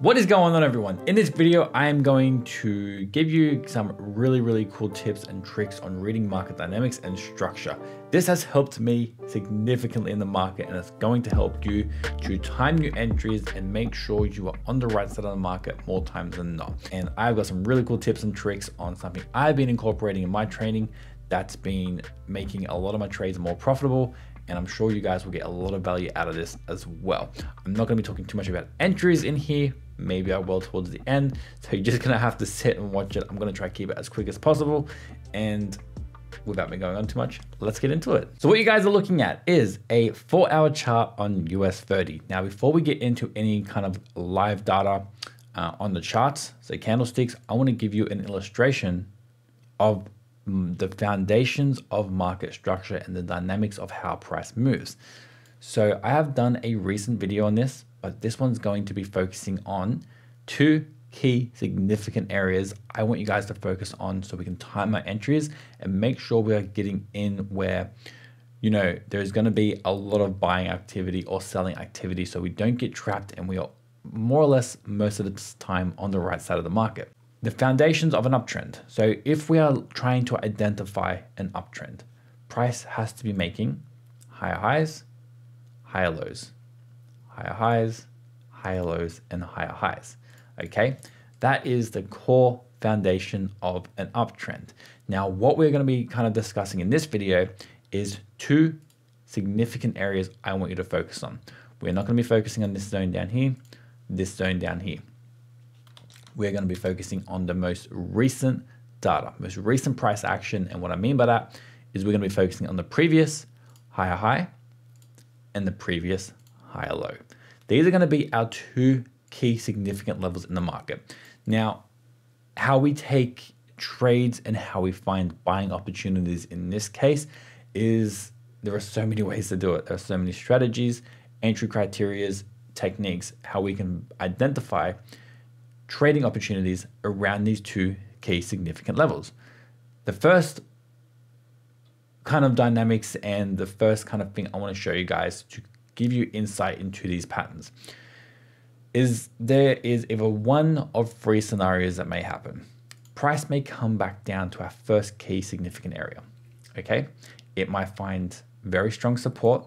What is going on everyone? In this video, I am going to give you some really, really cool tips and tricks on reading market dynamics and structure. This has helped me significantly in the market and it's going to help you to time your entries and make sure you are on the right side of the market more times than not. And I've got some really cool tips and tricks on something I've been incorporating in my training that's been making a lot of my trades more profitable and I'm sure you guys will get a lot of value out of this as well. I'm not gonna be talking too much about entries in here, maybe I will towards the end, so you're just gonna have to sit and watch it. I'm gonna try to keep it as quick as possible, and without me going on too much, let's get into it. So what you guys are looking at is a four hour chart on US 30. Now, before we get into any kind of live data uh, on the charts, so candlesticks, I wanna give you an illustration of the foundations of market structure and the dynamics of how price moves. So I have done a recent video on this, but this one's going to be focusing on two key significant areas I want you guys to focus on so we can time our entries and make sure we're getting in where you know there's going to be a lot of buying activity or selling activity so we don't get trapped and we are more or less most of the time on the right side of the market the foundations of an uptrend. So if we are trying to identify an uptrend, price has to be making higher highs, higher lows, higher highs, higher lows, and higher highs. Okay, that is the core foundation of an uptrend. Now, what we're going to be kind of discussing in this video is two significant areas I want you to focus on. We're not going to be focusing on this zone down here, this zone down here we're going to be focusing on the most recent data, most recent price action. And what I mean by that is we're going to be focusing on the previous higher high and the previous higher low. These are going to be our two key significant levels in the market. Now, how we take trades and how we find buying opportunities in this case is there are so many ways to do it. There are so many strategies, entry criterias, techniques, how we can identify trading opportunities around these two key significant levels. The first kind of dynamics and the first kind of thing I want to show you guys to give you insight into these patterns is there is either one of three scenarios that may happen. Price may come back down to our first key significant area. Okay, it might find very strong support,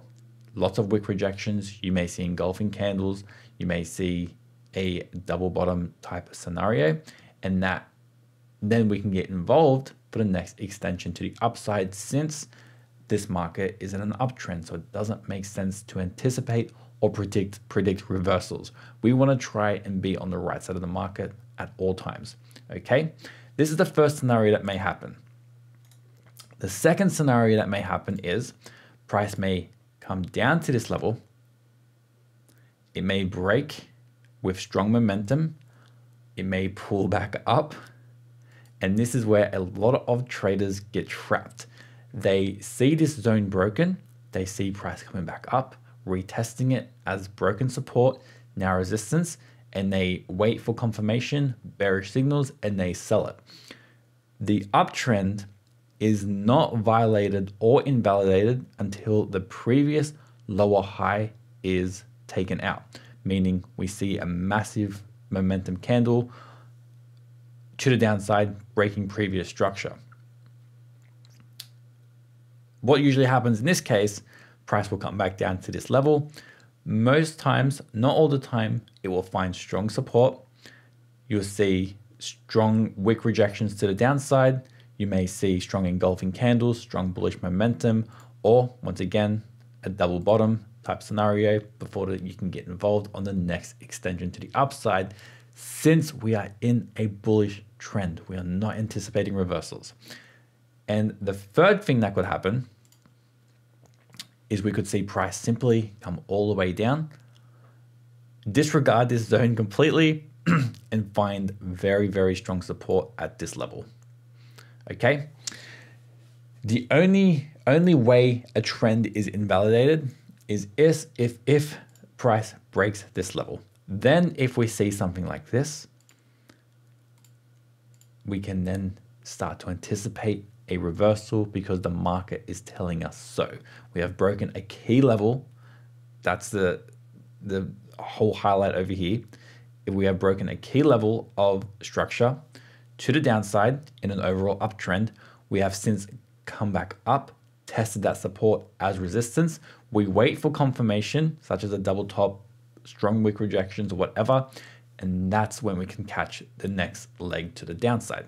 lots of wick rejections. You may see engulfing candles. You may see a double bottom type of scenario and that then we can get involved for the next extension to the upside since this market is in an uptrend so it doesn't make sense to anticipate or predict predict reversals. We want to try and be on the right side of the market at all times okay? This is the first scenario that may happen. The second scenario that may happen is price may come down to this level. It may break with strong momentum, it may pull back up. And this is where a lot of traders get trapped. They see this zone broken, they see price coming back up, retesting it as broken support, now resistance, and they wait for confirmation, bearish signals, and they sell it. The uptrend is not violated or invalidated until the previous lower high is taken out meaning we see a massive momentum candle to the downside, breaking previous structure. What usually happens in this case, price will come back down to this level. Most times, not all the time, it will find strong support. You'll see strong wick rejections to the downside. You may see strong engulfing candles, strong bullish momentum, or once again, a double bottom type scenario before that you can get involved on the next extension to the upside since we are in a bullish trend. We are not anticipating reversals. And the third thing that could happen is we could see price simply come all the way down, disregard this zone completely, and find very, very strong support at this level. Okay. The only only way a trend is invalidated is if, if, if price breaks this level. Then if we see something like this, we can then start to anticipate a reversal because the market is telling us so. We have broken a key level. That's the, the whole highlight over here. if we have broken a key level of structure to the downside in an overall uptrend, we have since come back up, tested that support as resistance. We wait for confirmation, such as a double top, strong wick rejections, or whatever, and that's when we can catch the next leg to the downside.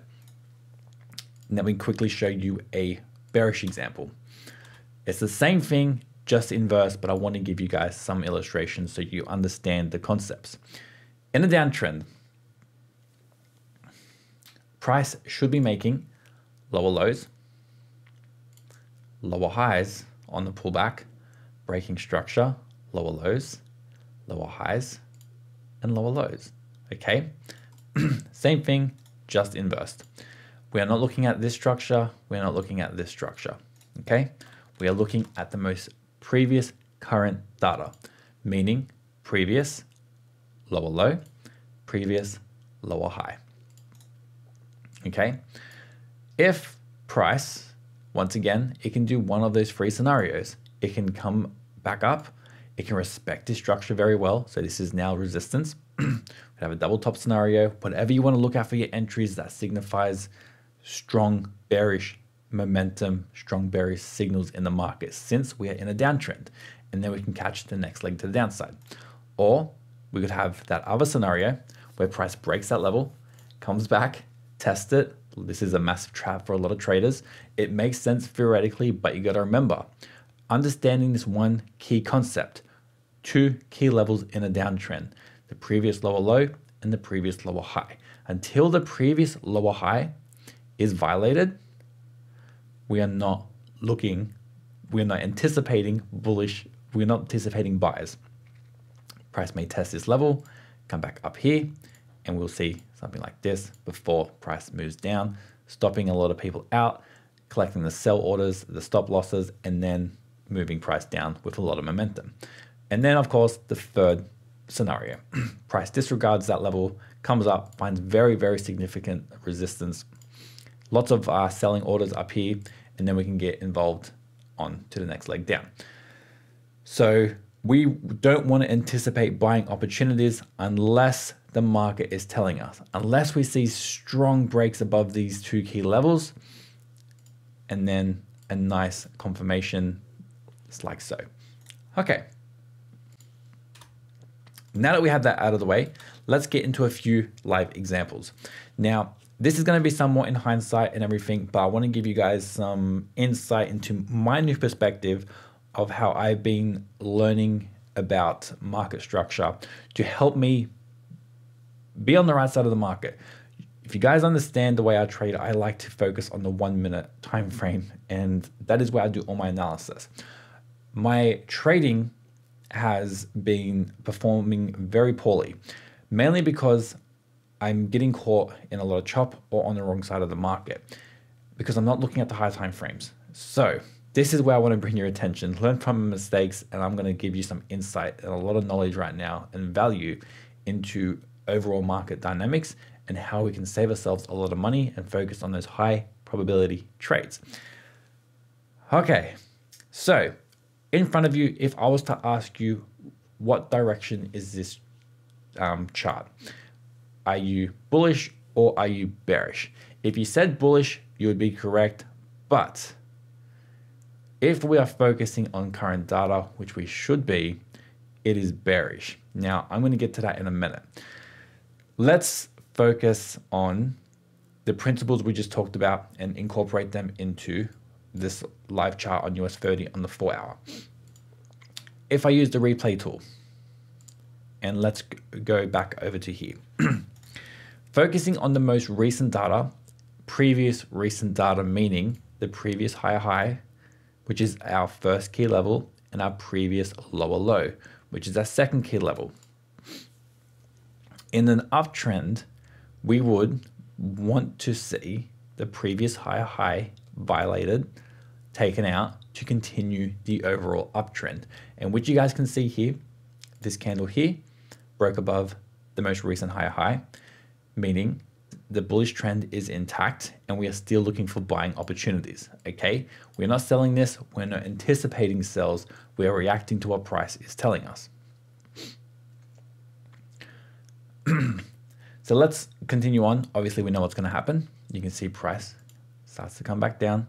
Let me quickly show you a bearish example. It's the same thing, just inverse, but I want to give you guys some illustrations so you understand the concepts. In a downtrend, price should be making lower lows, lower highs on the pullback, breaking structure, lower lows, lower highs, and lower lows. Okay, same thing, just inversed. We are not looking at this structure, we're not looking at this structure. Okay, we are looking at the most previous current data, meaning previous lower low, previous lower high. Okay, if price, once again, it can do one of those three scenarios. It can come back up, it can respect this structure very well. So this is now resistance. we have a double top scenario, whatever you want to look at for your entries that signifies strong bearish momentum, strong bearish signals in the market since we are in a downtrend. And then we can catch the next leg to the downside. Or we could have that other scenario where price breaks that level, comes back, test it. This is a massive trap for a lot of traders. It makes sense theoretically, but you got to remember understanding this one key concept two key levels in a downtrend the previous lower low and the previous lower high. Until the previous lower high is violated, we are not looking, we're not anticipating bullish, we're not anticipating buys. Price may test this level, come back up here, and we'll see something like this before price moves down, stopping a lot of people out, collecting the sell orders, the stop losses, and then moving price down with a lot of momentum. And then, of course, the third scenario price disregards that level, comes up, finds very, very significant resistance, lots of uh, selling orders up here, and then we can get involved on to the next leg down. So we don't want to anticipate buying opportunities unless the market is telling us, unless we see strong breaks above these two key levels, and then a nice confirmation, just like so. Okay. Now that we have that out of the way, let's get into a few live examples. Now, this is going to be somewhat in hindsight and everything, but I want to give you guys some insight into my new perspective of how I've been learning about market structure to help me be on the right side of the market. If you guys understand the way I trade, I like to focus on the one minute time frame, and that is where I do all my analysis. My trading has been performing very poorly, mainly because I'm getting caught in a lot of chop or on the wrong side of the market because I'm not looking at the high time frames. So this is where I want to bring your attention, learn from mistakes, and I'm going to give you some insight and a lot of knowledge right now and value into overall market dynamics and how we can save ourselves a lot of money and focus on those high probability trades. Okay, so in front of you, if I was to ask you what direction is this um, chart? Are you bullish or are you bearish? If you said bullish, you would be correct. But if we are focusing on current data, which we should be, it is bearish. Now, I'm going to get to that in a minute. Let's focus on the principles we just talked about and incorporate them into this live chart on US 30 on the four hour. If I use the replay tool, and let's go back over to here. Focusing on the most recent data, previous recent data meaning the previous higher high, which is our first key level, and our previous lower low, which is our second key level. In an uptrend, we would want to see the previous higher high violated, taken out to continue the overall uptrend. And which you guys can see here, this candle here broke above the most recent higher high meaning the bullish trend is intact and we are still looking for buying opportunities. Okay, we're not selling this, we're not anticipating sells, we are reacting to what price is telling us. so let's continue on. Obviously, we know what's going to happen. You can see price starts to come back down,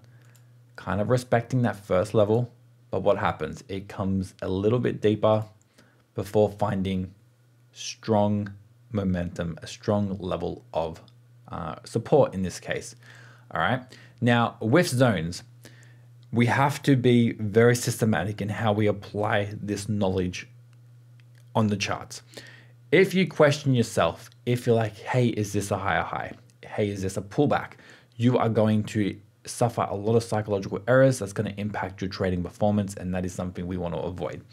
kind of respecting that first level. But what happens? It comes a little bit deeper before finding strong momentum, a strong level of uh, support in this case. All right. Now, with zones, we have to be very systematic in how we apply this knowledge on the charts. If you question yourself, if you're like, hey, is this a higher high? Hey, is this a pullback? You are going to suffer a lot of psychological errors that's going to impact your trading performance, and that is something we want to avoid.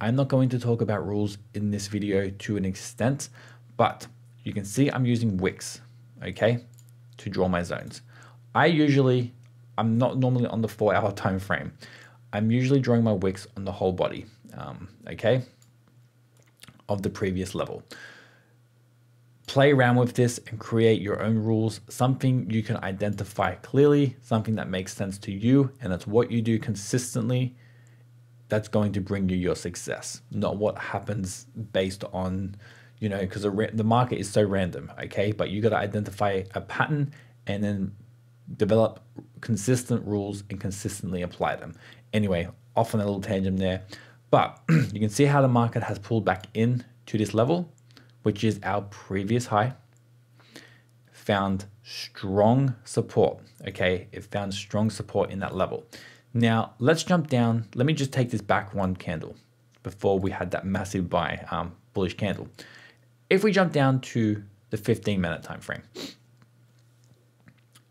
I'm not going to talk about rules in this video to an extent, but you can see I'm using wicks, okay, to draw my zones. I usually, I'm not normally on the four hour time frame. I'm usually drawing my wicks on the whole body, um, okay, of the previous level. Play around with this and create your own rules, something you can identify clearly, something that makes sense to you, and that's what you do consistently that's going to bring you your success, not what happens based on, you know, because the market is so random, okay? But you got to identify a pattern and then develop consistent rules and consistently apply them. Anyway, off on a little tangent there, but you can see how the market has pulled back in to this level, which is our previous high, found strong support, okay? It found strong support in that level. Now let's jump down. Let me just take this back one candle before we had that massive buy um, bullish candle. If we jump down to the 15 minute time frame,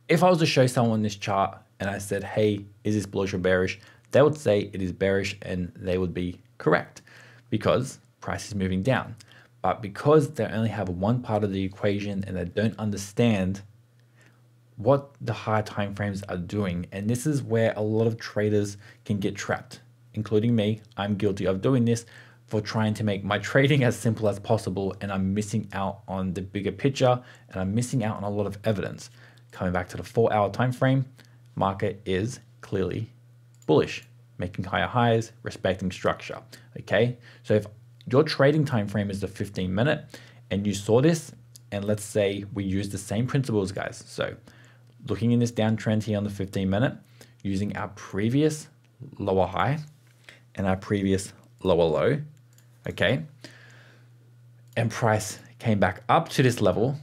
if I was to show someone this chart and I said, hey, is this bullish or bearish? They would say it is bearish and they would be correct because price is moving down. But because they only have one part of the equation and they don't understand what the higher time frames are doing. And this is where a lot of traders can get trapped, including me. I'm guilty of doing this for trying to make my trading as simple as possible and I'm missing out on the bigger picture and I'm missing out on a lot of evidence. Coming back to the 4 hour time frame, market is clearly bullish, making higher highs, respecting structure. Okay? So if your trading time frame is the 15 minute and you saw this and let's say we use the same principles guys. So looking in this downtrend here on the 15 minute, using our previous lower high and our previous lower low, okay? And price came back up to this level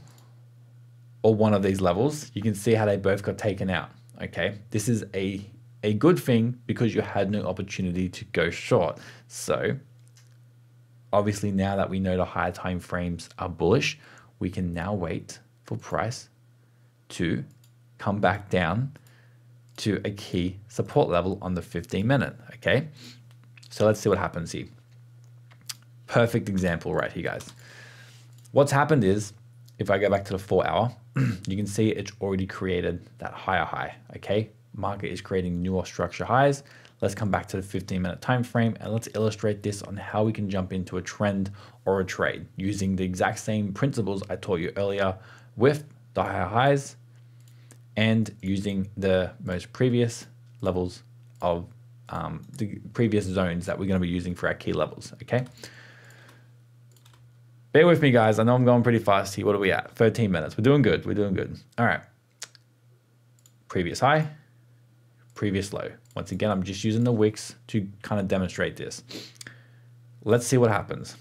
or one of these levels, you can see how they both got taken out, okay? This is a, a good thing because you had no opportunity to go short. So obviously now that we know the higher time frames are bullish, we can now wait for price to come back down to a key support level on the 15 minute, okay? So let's see what happens here. Perfect example right here, guys. What's happened is, if I go back to the four hour, you can see it's already created that higher high, okay? Market is creating newer structure highs. Let's come back to the 15 minute time frame and let's illustrate this on how we can jump into a trend or a trade using the exact same principles I taught you earlier with the higher highs and using the most previous levels of um, the previous zones that we're going to be using for our key levels, okay? Bear with me, guys. I know I'm going pretty fast here. What are we at? 13 minutes. We're doing good. We're doing good. All right. Previous high, previous low. Once again, I'm just using the wicks to kind of demonstrate this. Let's see what happens.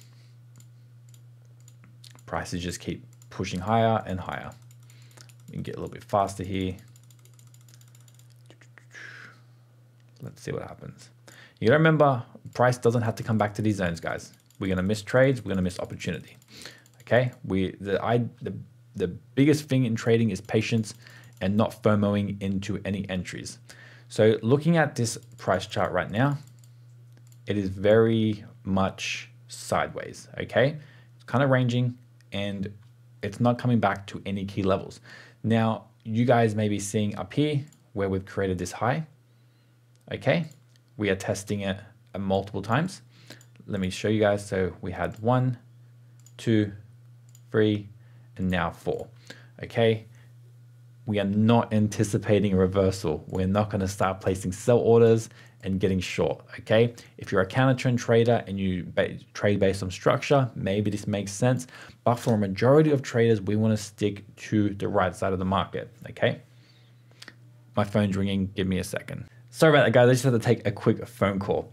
Prices just keep pushing higher and higher. We can get a little bit faster here. Let's see what happens. You gotta remember, price doesn't have to come back to these zones, guys. We're gonna miss trades, we're gonna miss opportunity. Okay, we the I the the biggest thing in trading is patience and not FOMOing into any entries. So looking at this price chart right now, it is very much sideways. Okay, it's kind of ranging and it's not coming back to any key levels. Now, you guys may be seeing up here where we've created this high. Okay, we are testing it uh, multiple times. Let me show you guys. So we had one, two, three, and now four. Okay, we are not anticipating a reversal. We're not going to start placing sell orders and getting short. Okay. If you're a counter trend trader and you ba trade based on structure, maybe this makes sense. But for a majority of traders, we want to stick to the right side of the market. Okay. My phone's ringing. Give me a second. Sorry about that, guys. I just had to take a quick phone call.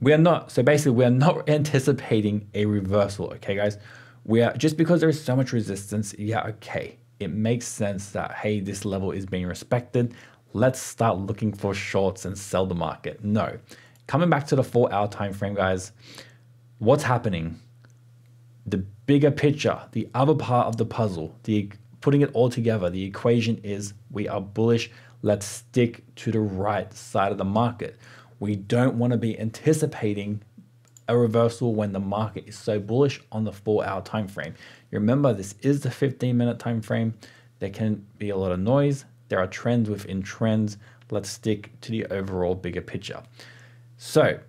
We are not, so basically, we are not anticipating a reversal. Okay, guys. We are just because there is so much resistance. Yeah, okay. It makes sense that, hey, this level is being respected let's start looking for shorts and sell the market. No. Coming back to the four hour time frame, guys, what's happening? The bigger picture, the other part of the puzzle, the putting it all together, the equation is we are bullish. Let's stick to the right side of the market. We don't want to be anticipating a reversal when the market is so bullish on the four hour time frame. You remember this is the 15 minute time frame. There can be a lot of noise. There are trends within trends. Let's stick to the overall bigger picture. So,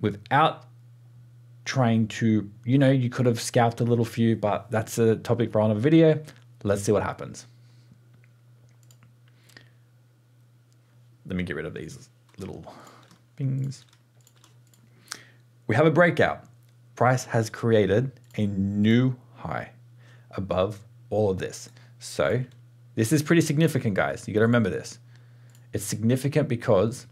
without trying to, you know, you could have scalped a little few, but that's a topic for another video. Let's see what happens. Let me get rid of these little things. We have a breakout. Price has created a new high above all of this. So this is pretty significant, guys. You got to remember this. It's significant because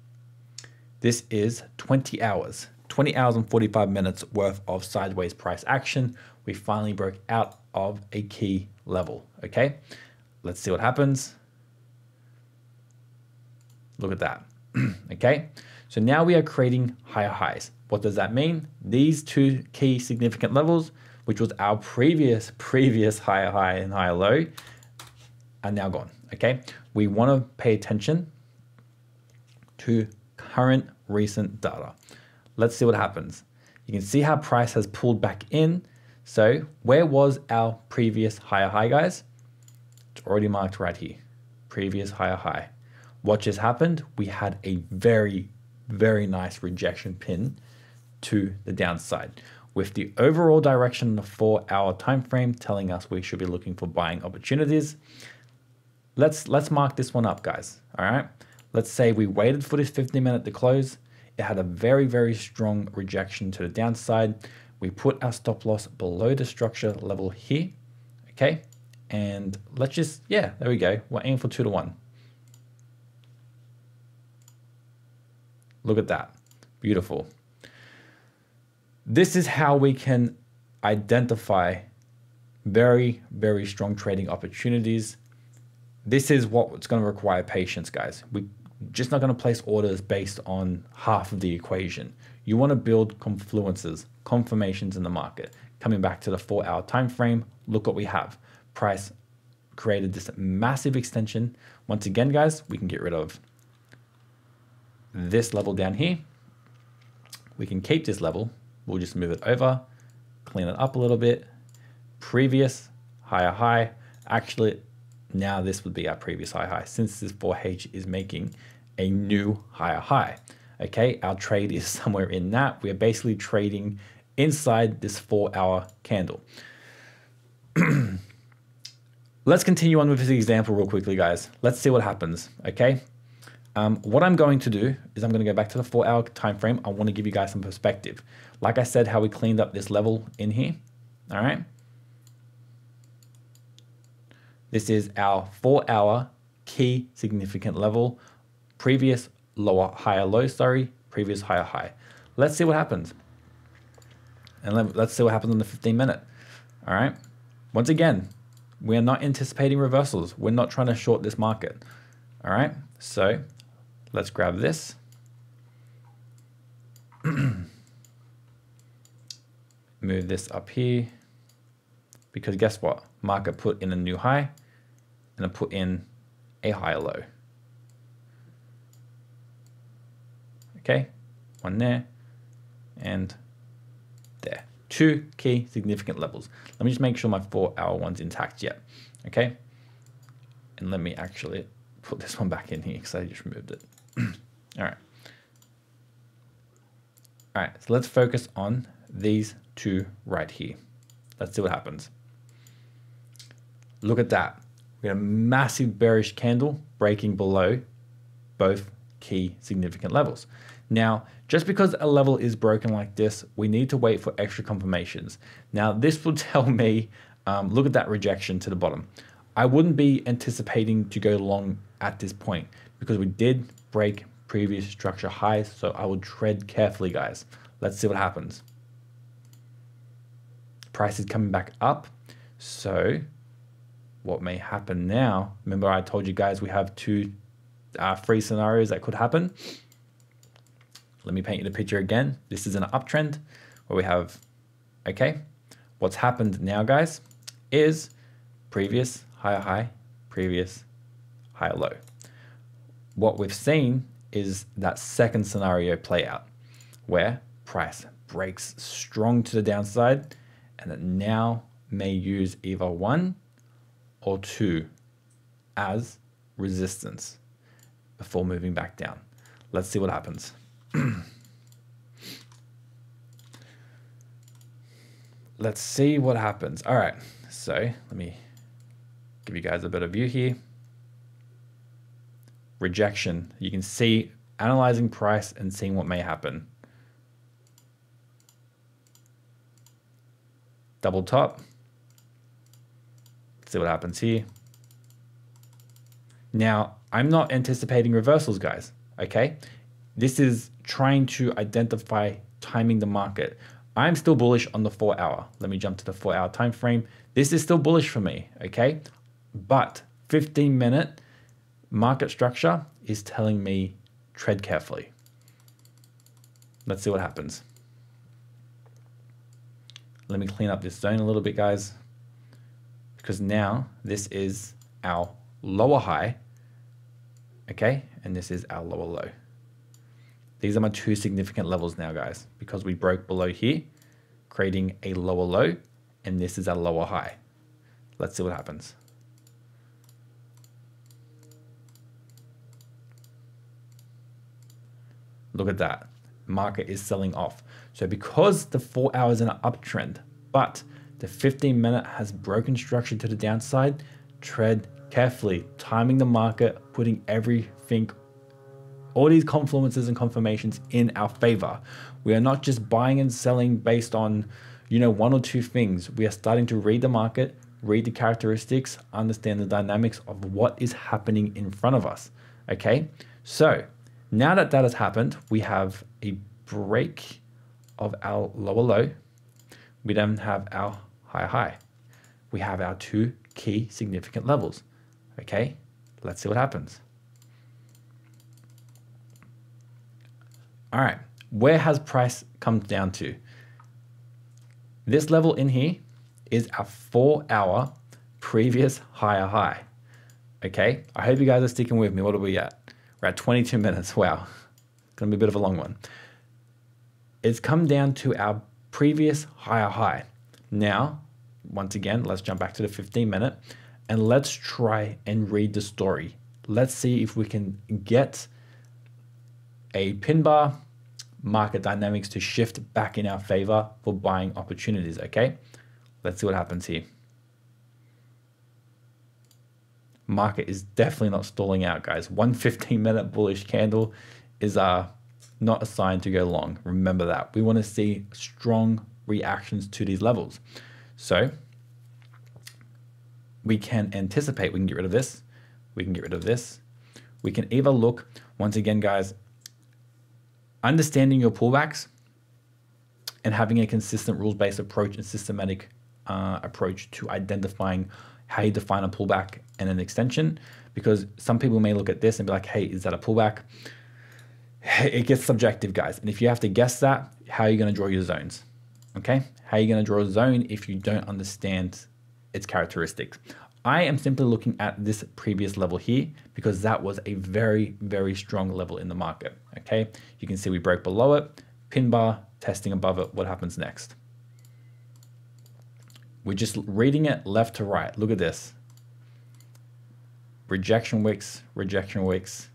this is 20 hours, 20 hours and 45 minutes worth of sideways price action. We finally broke out of a key level. Okay, let's see what happens. Look at that. okay, so now we are creating higher highs. What does that mean? These two key significant levels, which was our previous previous higher high and higher low, are now gone. Okay, we want to pay attention to current recent data. Let's see what happens. You can see how price has pulled back in. So where was our previous higher high, guys? It's already marked right here. Previous higher high. What just happened? We had a very, very nice rejection pin to the downside with the overall direction in the four hour time frame telling us we should be looking for buying opportunities let's let's mark this one up, guys. All right. Let's say we waited for this 15 minute to close. It had a very, very strong rejection to the downside. We put our stop loss below the structure level here. Okay. And let's just, yeah, there we go. We're aiming for two to one. Look at that. Beautiful. This is how we can identify very, very strong trading opportunities this is what's going to require patience, guys. We're just not going to place orders based on half of the equation. You want to build confluences, confirmations in the market. Coming back to the four hour time frame, look what we have. Price created this massive extension. Once again, guys, we can get rid of this level down here. We can keep this level. We'll just move it over, clean it up a little bit. Previous higher high. Actually, now this would be our previous high high since this 4H is making a new higher high. Okay, our trade is somewhere in that. We're basically trading inside this four hour candle. Let's continue on with this example real quickly, guys. Let's see what happens, okay? Um, what I'm going to do is I'm going to go back to the four hour time frame. I want to give you guys some perspective. Like I said, how we cleaned up this level in here, all right? This is our four hour key significant level, previous lower, higher low, sorry, previous higher high. Let's see what happens. And let, let's see what happens in the 15 minute. All right. Once again, we're not anticipating reversals. We're not trying to short this market. All right. So let's grab this. Move this up here because guess what? Market put in a new high and I put in a higher low. Okay, one there and there. Two key significant levels. Let me just make sure my four hour one's intact yet. Okay, and let me actually put this one back in here because I just removed it. All right. All right, so let's focus on these two right here. Let's see what happens. Look at that. We had a massive bearish candle breaking below both key significant levels. Now, just because a level is broken like this, we need to wait for extra confirmations. Now, this will tell me, um, look at that rejection to the bottom. I wouldn't be anticipating to go long at this point because we did break previous structure highs, so I would tread carefully, guys. Let's see what happens. Price is coming back up, so what may happen now, remember I told you guys we have two uh, three scenarios that could happen. Let me paint you the picture again. This is an uptrend where we have, okay, what's happened now, guys, is previous higher high, previous higher low. What we've seen is that second scenario play out where price breaks strong to the downside and it now may use either one or two as resistance before moving back down. Let's see what happens. Let's see what happens. All right, so let me give you guys a better view here. Rejection. You can see analyzing price and seeing what may happen. Double top. see what happens here. Now, I'm not anticipating reversals, guys, okay? This is trying to identify timing the market. I'm still bullish on the four hour. Let me jump to the four hour time frame. This is still bullish for me, okay? But 15 minute market structure is telling me tread carefully. Let's see what happens. Let me clean up this zone a little bit, guys, because now this is our lower high, okay? And this is our lower low. These are my two significant levels now, guys, because we broke below here, creating a lower low, and this is our lower high. Let's see what happens. Look at that. Market is selling off. So because the four hours in an uptrend, but the 15 minute has broken structure to the downside, tread carefully, timing the market, putting everything, all these confluences and confirmations in our favor. We are not just buying and selling based on, you know, one or two things. We are starting to read the market, read the characteristics, understand the dynamics of what is happening in front of us. Okay, so now that that has happened, we have a break of our lower low. We then have our higher high. We have our two key significant levels. Okay, let's see what happens. All right, where has price come down to? This level in here is our four hour previous higher high. Okay, I hope you guys are sticking with me. What are we at? We're at 22 minutes. Wow, it's gonna be a bit of a long one. It's come down to our previous higher high. Now, once again, let's jump back to the 15 minute and let's try and read the story. Let's see if we can get a pin bar market dynamics to shift back in our favor for buying opportunities, okay? Let's see what happens here. Market is definitely not stalling out, guys. One 15 minute bullish candle is uh, not a sign to go long. Remember that. We want to see strong reactions to these levels. So we can anticipate we can get rid of this. We can get rid of this. We can either look, once again, guys, understanding your pullbacks and having a consistent rules-based approach and systematic uh, approach to identifying how you define a pullback and an extension. Because some people may look at this and be like, hey, is that a pullback? It gets subjective, guys. And if you have to guess that, how are you going to draw your zones? Okay? How are you going to draw a zone if you don't understand its characteristics. I am simply looking at this previous level here because that was a very, very strong level in the market. Okay, you can see we broke below it, pin bar, testing above it. What happens next? We're just reading it left to right. Look at this. Rejection wicks, rejection wicks,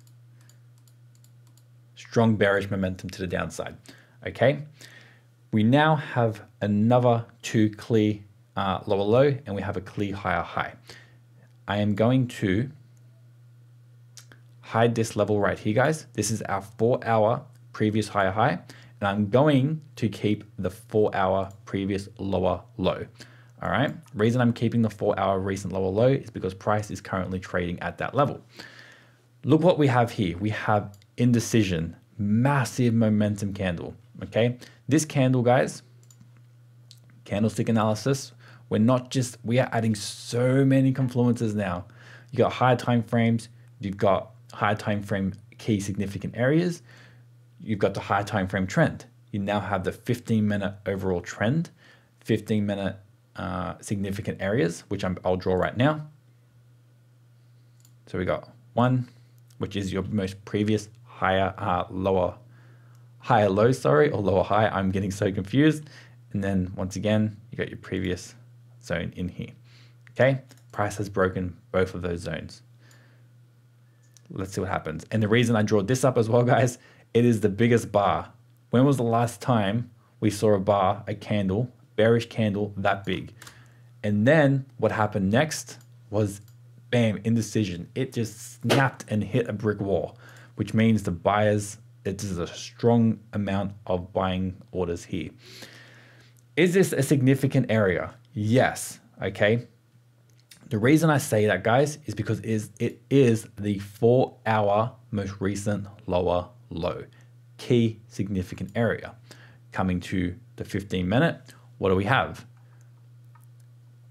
strong bearish momentum to the downside. Okay, we now have another two clear uh, lower low and we have a clear higher high. I am going to hide this level right here, guys. This is our four hour previous higher high, and I'm going to keep the four hour previous lower low. All right. Reason I'm keeping the four hour recent lower low is because price is currently trading at that level. Look what we have here. We have indecision, massive momentum candle. Okay. This candle, guys, candlestick analysis, we're not just, we are adding so many confluences now. You got higher time frames, you've got higher time frame key significant areas, you've got the higher time frame trend. You now have the 15 minute overall trend, 15 minute uh, significant areas, which i will draw right now. So we got one, which is your most previous higher, uh, lower, higher low, sorry, or lower high. I'm getting so confused. And then once again, you got your previous zone in here. Okay, price has broken both of those zones. Let's see what happens. And the reason I draw this up as well, guys, it is the biggest bar. When was the last time we saw a bar, a candle, bearish candle that big? And then what happened next was bam, indecision. It just snapped and hit a brick wall, which means the buyers, it is a strong amount of buying orders here. Is this a significant area? Yes. Okay. The reason I say that, guys, is because it is, it is the four hour most recent lower low, key significant area. Coming to the 15 minute, what do we have?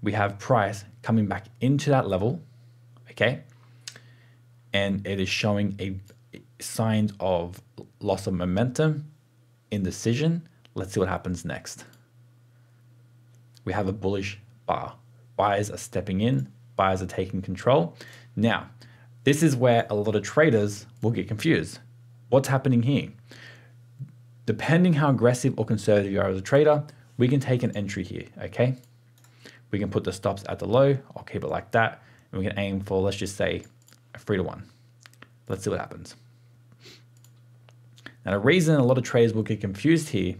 We have price coming back into that level, okay? And it is showing a signs of loss of momentum, indecision. Let's see what happens next we have a bullish bar. Buyers are stepping in, buyers are taking control. Now, this is where a lot of traders will get confused. What's happening here? Depending how aggressive or conservative you are as a trader, we can take an entry here, okay? We can put the stops at the low, I'll keep it like that, and we can aim for, let's just say, a three to one. Let's see what happens. Now, the reason a lot of traders will get confused here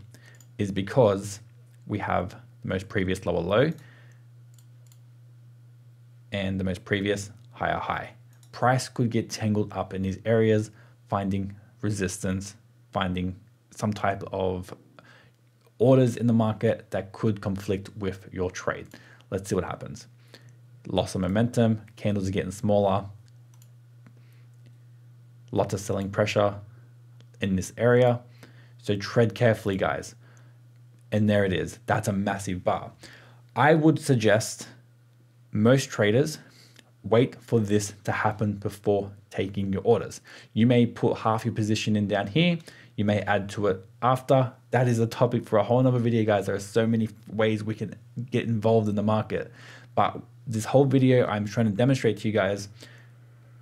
is because we have the most previous lower low, and the most previous higher high. Price could get tangled up in these areas, finding resistance, finding some type of orders in the market that could conflict with your trade. Let's see what happens. Loss of momentum, candles are getting smaller, lots of selling pressure in this area. So tread carefully, guys and there it is. That's a massive bar. I would suggest most traders wait for this to happen before taking your orders. You may put half your position in down here. You may add to it after. That is a topic for a whole nother video, guys. There are so many ways we can get involved in the market. But this whole video, I'm trying to demonstrate to you guys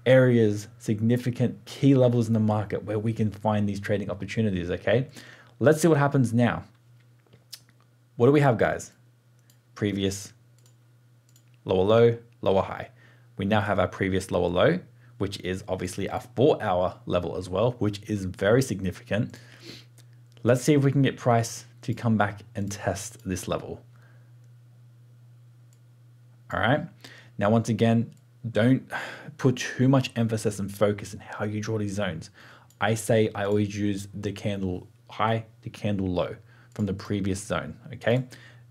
areas, significant key levels in the market where we can find these trading opportunities, okay? Let's see what happens now. What do we have, guys? Previous lower low, lower high. We now have our previous lower low, which is obviously a four hour level as well, which is very significant. Let's see if we can get price to come back and test this level. All right. Now, once again, don't put too much emphasis and focus in how you draw these zones. I say I always use the candle high, the candle low from the previous zone, okay?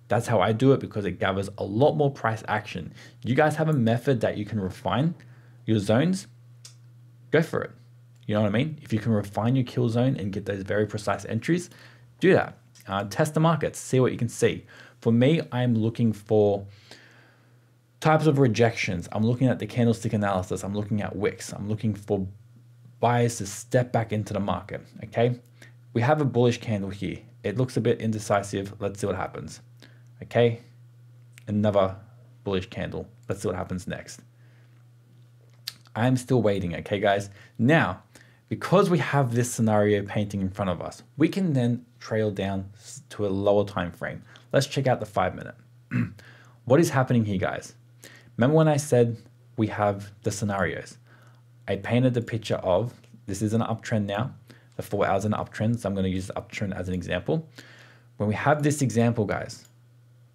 That's how I do it because it gathers a lot more price action. You guys have a method that you can refine your zones, go for it. You know what I mean? If you can refine your kill zone and get those very precise entries, do that. Uh, test the markets, see what you can see. For me, I'm looking for types of rejections. I'm looking at the candlestick analysis. I'm looking at wicks. I'm looking for buyers to step back into the market. Okay. We have a bullish candle here. It looks a bit indecisive. Let's see what happens. Okay, another bullish candle. Let's see what happens next. I'm still waiting, okay, guys? Now, because we have this scenario painting in front of us, we can then trail down to a lower time frame. Let's check out the five minute. what is happening here, guys? Remember when I said we have the scenarios? I painted the picture of this is an uptrend now the four hours in uptrend. So I'm going to use the uptrend as an example. When we have this example, guys,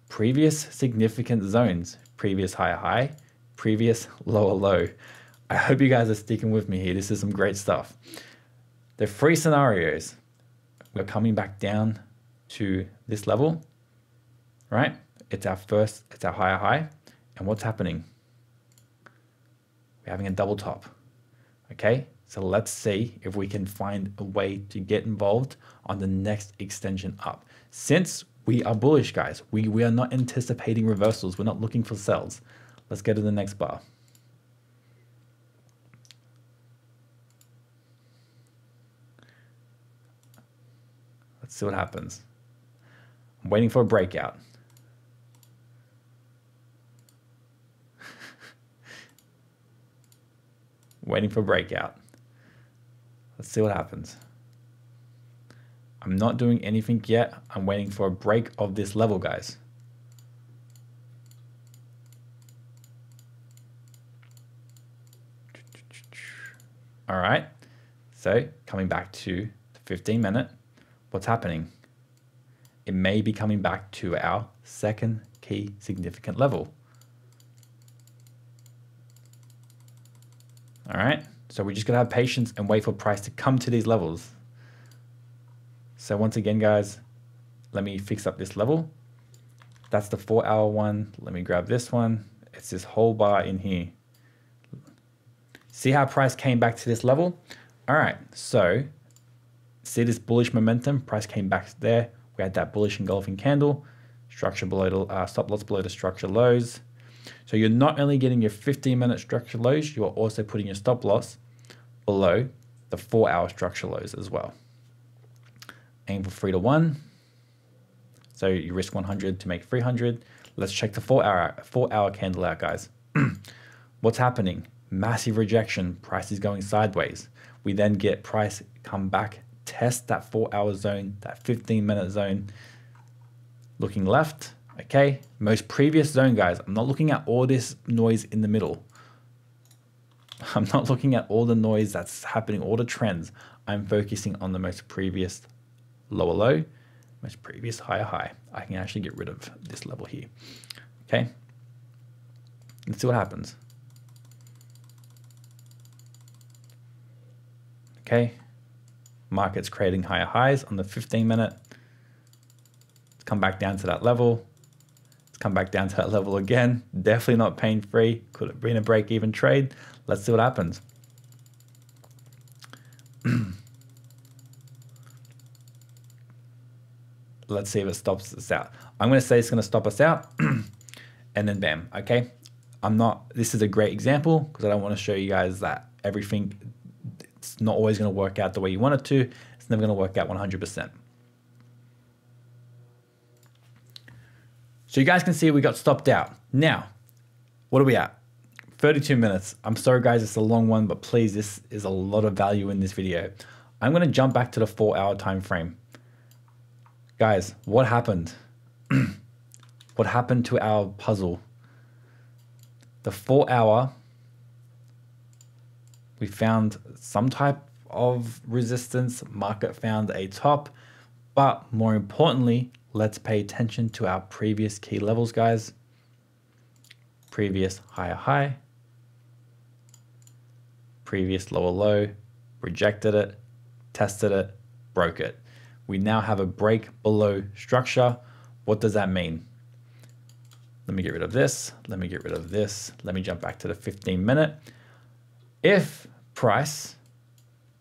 previous significant zones, previous higher high, previous lower low. I hope you guys are sticking with me here. This is some great stuff. The three scenarios, we're coming back down to this level, right? It's our first, it's our higher high. And what's happening? We're having a double top. Okay, so let's see if we can find a way to get involved on the next extension up. Since we are bullish, guys, we, we are not anticipating reversals. We're not looking for sells. Let's go to the next bar. See what happens. I'm waiting for a breakout. waiting for a breakout. Let's see what happens. I'm not doing anything yet. I'm waiting for a break of this level, guys. All right. So coming back to the 15 minute, what's happening? It may be coming back to our second key significant level. All right. So we're just to have patience and wait for price to come to these levels. So once again, guys, let me fix up this level. That's the four hour one. Let me grab this one. It's this whole bar in here. See how price came back to this level? All right, so see this bullish momentum? Price came back there. We had that bullish engulfing candle, structure below the uh, stop loss below the structure lows. So you're not only getting your 15 minute structure lows, you are also putting your stop loss below the four hour structure lows as well. Aim for three to one. So you risk 100 to make 300. Let's check the four hour, four hour candle out, guys. What's happening? Massive rejection. Price is going sideways. We then get price come back, test that four hour zone, that 15 minute zone. Looking left, Okay, most previous zone, guys. I'm not looking at all this noise in the middle. I'm not looking at all the noise that's happening, all the trends. I'm focusing on the most previous lower low, most previous higher high. I can actually get rid of this level here. Okay, let's see what happens. Okay, market's creating higher highs on the 15 minute. Let's come back down to that level come back down to that level again. Definitely not pain free. Could have been a break even trade. Let's see what happens. Let's see if it stops us out. I'm going to say it's going to stop us out and then bam. Okay. I'm not, this is a great example because I don't want to show you guys that everything, it's not always going to work out the way you want it to. It's never going to work out 100%. So you guys can see we got stopped out. Now, what are we at? 32 minutes. I'm sorry guys, it's a long one, but please, this is a lot of value in this video. I'm gonna jump back to the four hour time frame. Guys, what happened? what happened to our puzzle? The four hour, we found some type of resistance, market found a top, but more importantly, let's pay attention to our previous key levels, guys. Previous higher high, previous lower low, rejected it, tested it, broke it. We now have a break below structure. What does that mean? Let me get rid of this. Let me get rid of this. Let me jump back to the 15 minute. If price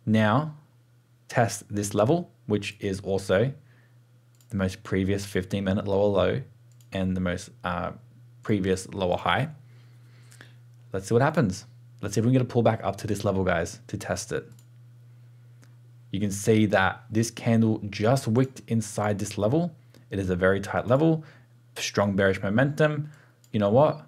now tests this level, which is also the most previous 15 minute lower low and the most uh, previous lower high. Let's see what happens. Let's see if we can get a pullback up to this level, guys, to test it. You can see that this candle just wicked inside this level. It is a very tight level, strong bearish momentum. You know what?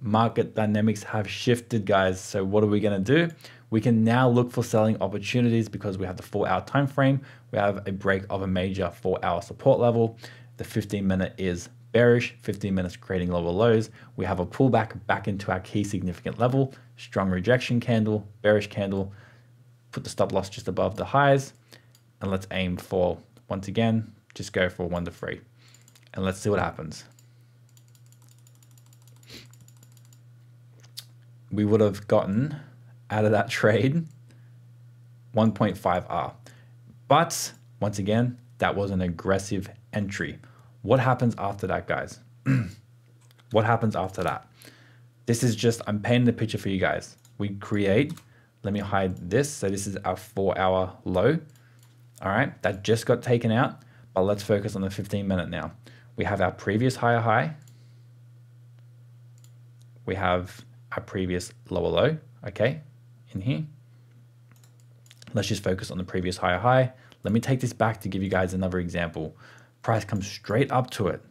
Market dynamics have shifted, guys. So what are we going to do? We can now look for selling opportunities because we have the four hour time frame. We have a break of a major four hour support level. The 15 minute is bearish, 15 minutes creating lower lows. We have a pullback back into our key significant level, strong rejection candle, bearish candle, put the stop loss just above the highs. And let's aim for, once again, just go for one to three. And let's see what happens. We would have gotten out of that trade 1.5R. But once again, that was an aggressive entry. What happens after that, guys? what happens after that? This is just, I'm painting the picture for you guys. We create, let me hide this. So this is our four hour low. All right, that just got taken out, but let's focus on the 15 minute now. We have our previous higher high. We have our previous lower low, okay, in here. Let's just focus on the previous higher high. Let me take this back to give you guys another example. Price comes straight up to it.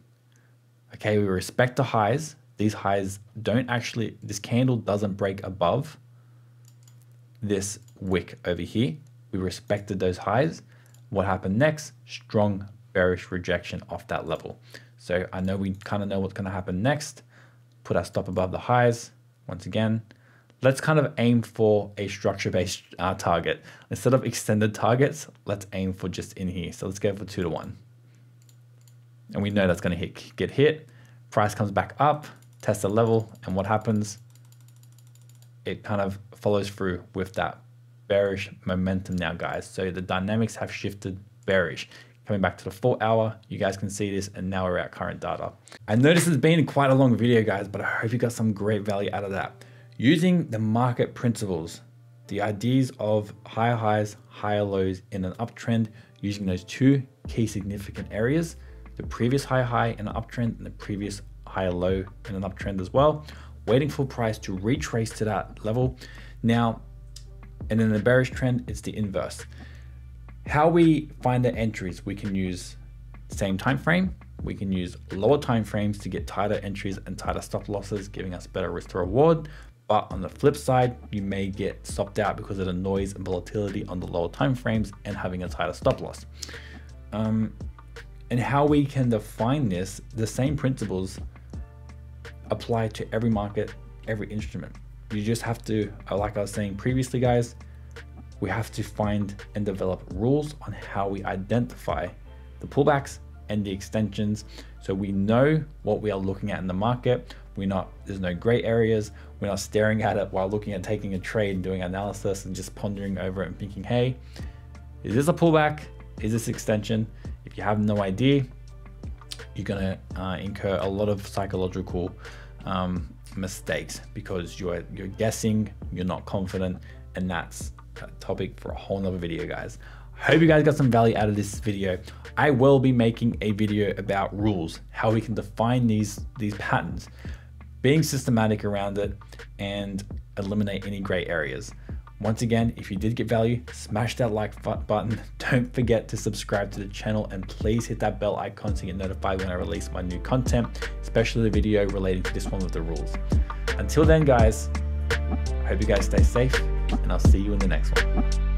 Okay, we respect the highs. These highs don't actually, this candle doesn't break above this wick over here. We respected those highs. What happened next? Strong bearish rejection off that level. So I know we kind of know what's going to happen next. Put our stop above the highs. Once again, let's kind of aim for a structure-based uh, target. Instead of extended targets, let's aim for just in here. So let's go for two to one. And we know that's going to hit, get hit. Price comes back up, test the level, and what happens? It kind of follows through with that bearish momentum now, guys. So the dynamics have shifted bearish. Coming back to the four hour, you guys can see this, and now we're at current data. I know this has been quite a long video, guys, but I hope you got some great value out of that. Using the market principles, the ideas of higher highs, higher lows in an uptrend, using those two key significant areas, the previous high high in an uptrend and the previous higher low in an uptrend as well, waiting for price to retrace to that level. Now, and in the bearish trend, it's the inverse. How we find the entries, we can use same time frame, we can use lower time frames to get tighter entries and tighter stop losses, giving us better risk to reward. But on the flip side, you may get stopped out because of the noise and volatility on the lower time frames and having a tighter stop loss. Um, and how we can define this, the same principles apply to every market, every instrument. You just have to, uh, like I was saying previously, guys, we have to find and develop rules on how we identify the pullbacks and the extensions so we know what we are looking at in the market we're not, there's no gray areas. We're not staring at it while looking at taking a trade, and doing analysis and just pondering over it and thinking, hey, is this a pullback? Is this extension? If you have no idea, you're gonna uh, incur a lot of psychological um, mistakes because you're you're guessing, you're not confident, and that's topic for a whole nother video, guys. Hope you guys got some value out of this video. I will be making a video about rules, how we can define these these patterns being systematic around it and eliminate any gray areas. Once again, if you did get value, smash that like button. Don't forget to subscribe to the channel and please hit that bell icon to get notified when I release my new content, especially the video relating to this one with the rules. Until then, guys, I hope you guys stay safe and I'll see you in the next one.